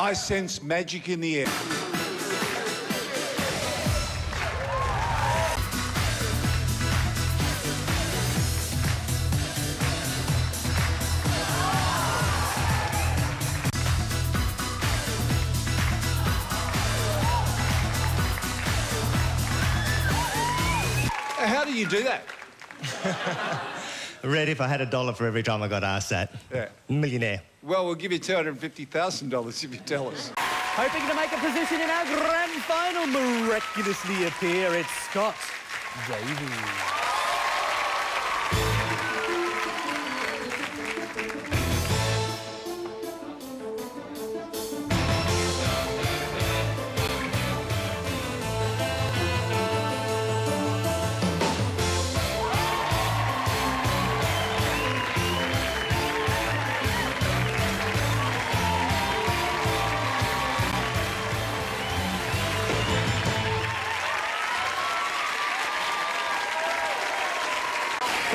I sense magic in the air. How do you do that? Red, if I had a dollar for every time I got asked that. Yeah. Millionaire. Well, we'll give you $250,000 if you tell us. Hoping to make a position in our grand final, miraculously appear, it's Scott Davies.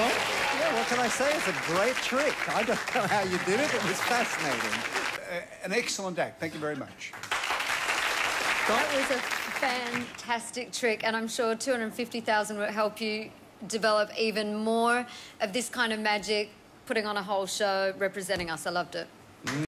Yeah, what can I say? It's a great trick. I don't know how you did it. It was fascinating. Uh, an excellent act. Thank you very much. That was a fantastic trick, and I'm sure 250,000 will help you develop even more of this kind of magic, putting on a whole show, representing us. I loved it.